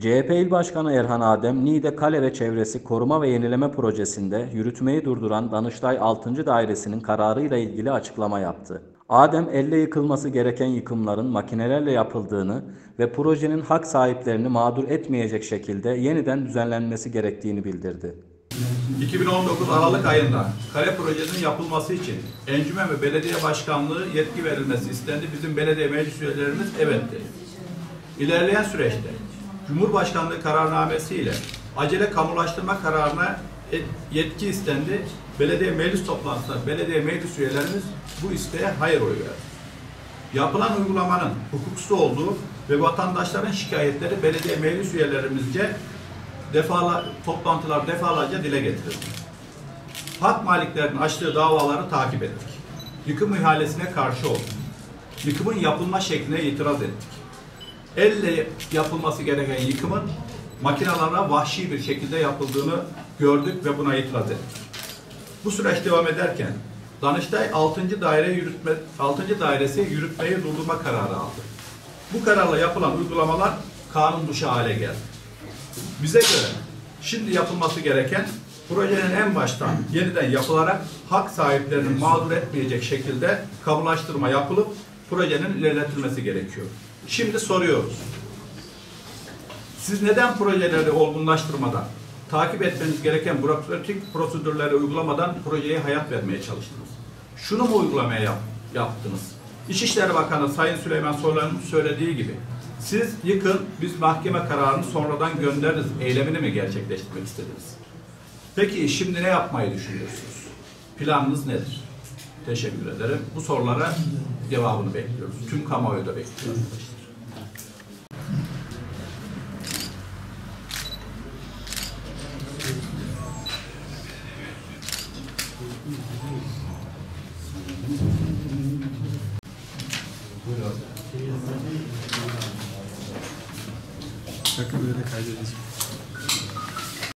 CHP İl Başkanı Erhan Adem, Niğde Kale ve Çevresi Koruma ve Yenileme Projesi'nde yürütmeyi durduran Danıştay 6. Dairesi'nin kararıyla ilgili açıklama yaptı. Adem, elle yıkılması gereken yıkımların makinelerle yapıldığını ve projenin hak sahiplerini mağdur etmeyecek şekilde yeniden düzenlenmesi gerektiğini bildirdi. 2019 Aralık ayında kale projesinin yapılması için encümen ve belediye başkanlığı yetki verilmesi istendi. Bizim belediye meclis üyelerimiz evet dedi. İlerleyen süreçte Cumhurbaşkanlığı kararnamesi ile acele kamulaştırma kararına et- yetki istendi. Belediye meclis toplantısında belediye meclis üyelerimiz bu isteğe hayır oyu verdi. Yapılan uygulamanın hukuksuz olduğu ve vatandaşların şikayetleri belediye meclis üyelerimizce defala, toplantılar defalarca dile getirildi. Hak maliklerinin açtığı davaları takip ettik. Yıkım ihalesine karşı olduk. Yıkımın yapılma şekline itiraz ettik. Elle yapılması gereken yıkımın makinalarla vahşi bir şekilde yapıldığını gördük ve buna itiraz ettik. Bu süreç devam ederken Danıştay 6. daire yürütme 6. dairesi yürütmeyi durdurma kararı aldı. Bu kararla yapılan uygulamalar kanun dışı hale geldi. Bize göre şimdi yapılması gereken projenin en baştan yeniden yapılarak hak sahiplerinin mağdur etmeyecek şekilde kamulaştırma yapılıp projenin ilerletilmesi gerekiyor. Şimdi soruyoruz. Siz neden projeleri olgunlaştırmadan, takip etmeniz gereken bürokratik prosedürleri uygulamadan projeye hayat vermeye çalıştınız? Şunu mu uygulamaya yap- yaptınız? İçişleri Bakanı Sayın Süleyman Soylu'nun söylediği gibi siz yıkın, biz mahkeme kararını sonradan göndeririz eylemini mi gerçekleştirmek istediniz? Peki şimdi ne yapmayı düşünüyorsunuz? Planınız nedir? Teşekkür ederim. Bu sorulara cevabını bekliyoruz. Tüm kamuoyu da bekliyor arkadaşlar. Bakın böyle kaydedeceğim.